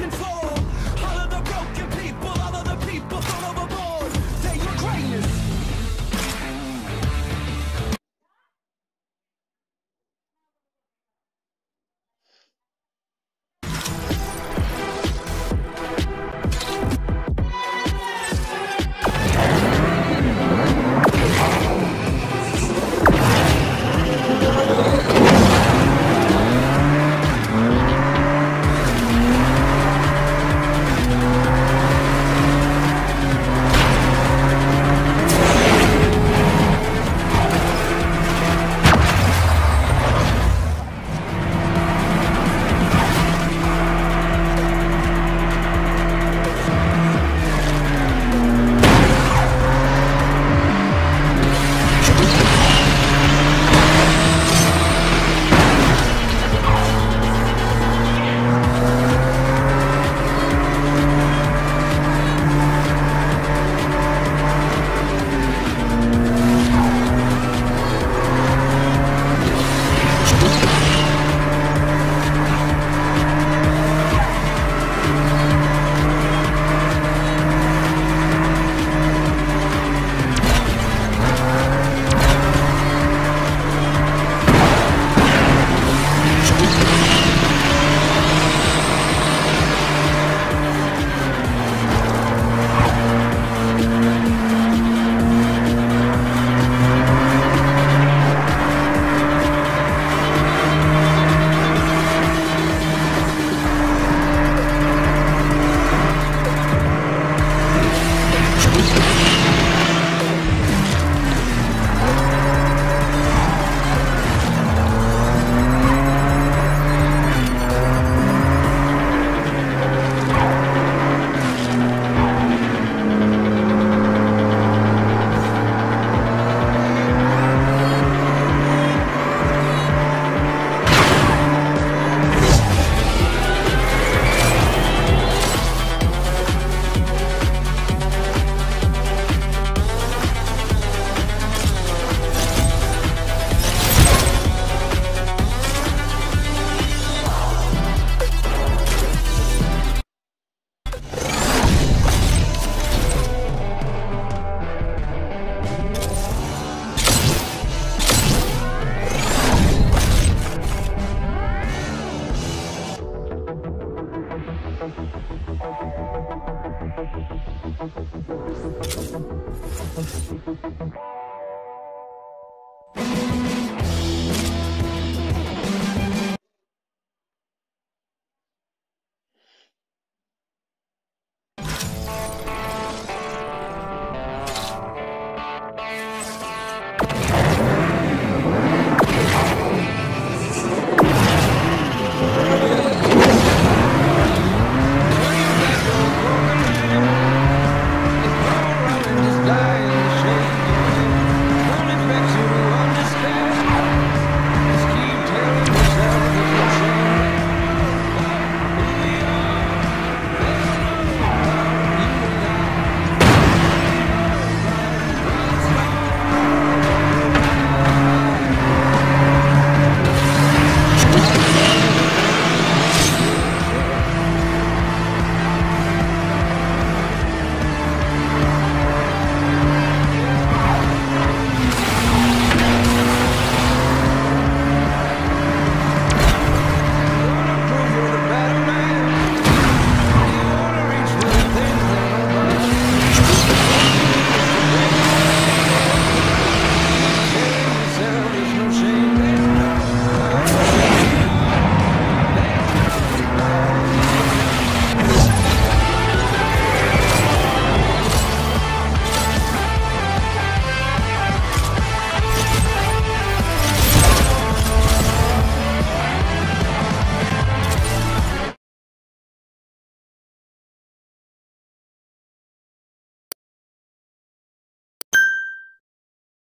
searching for